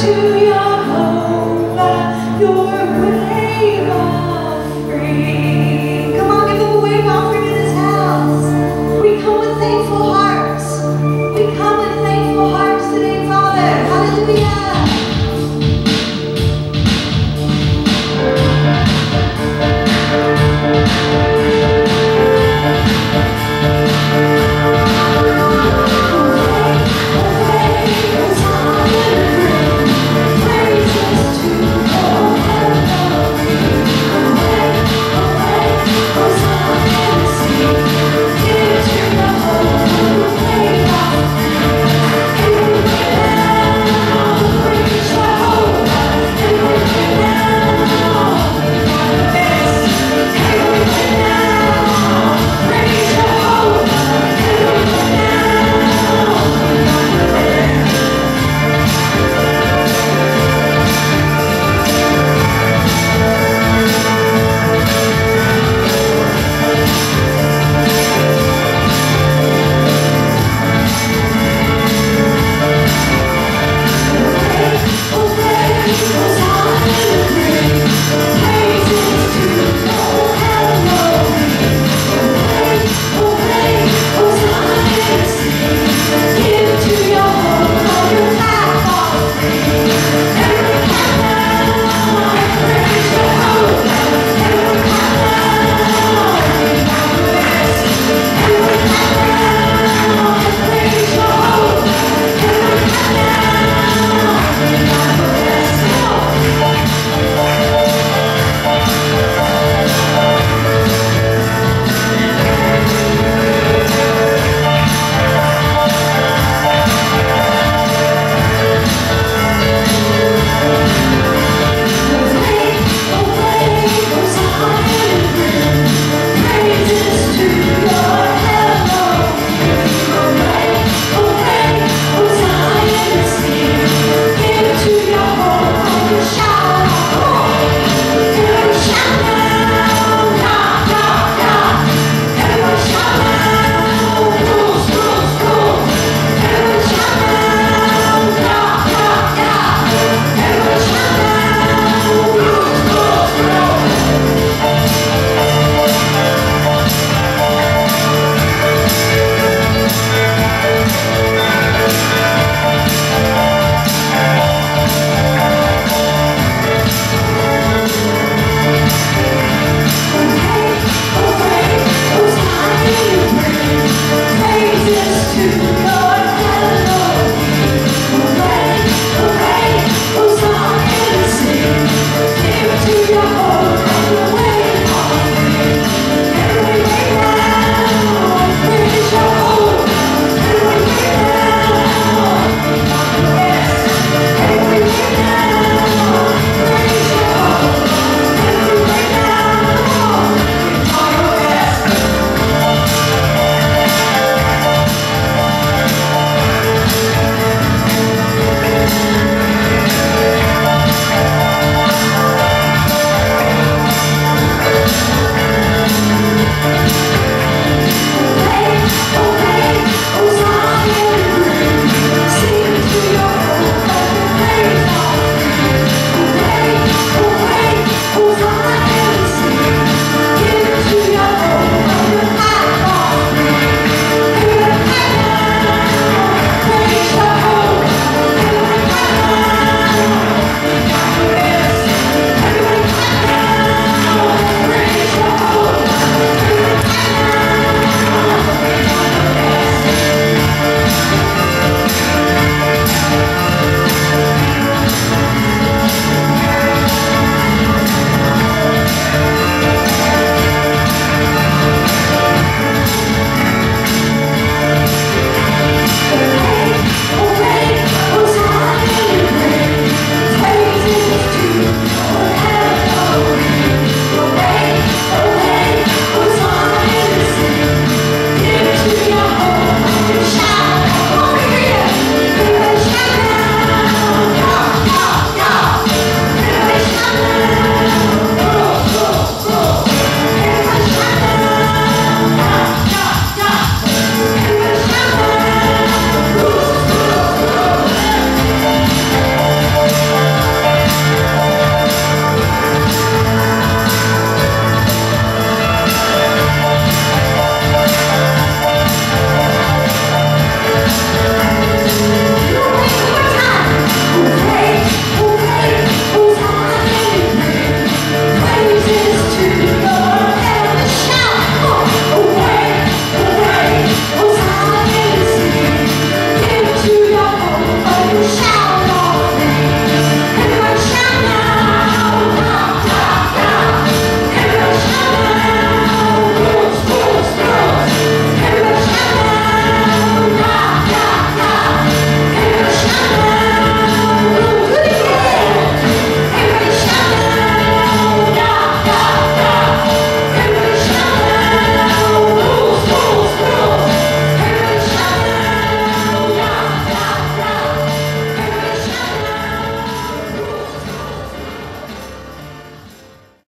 to your home by your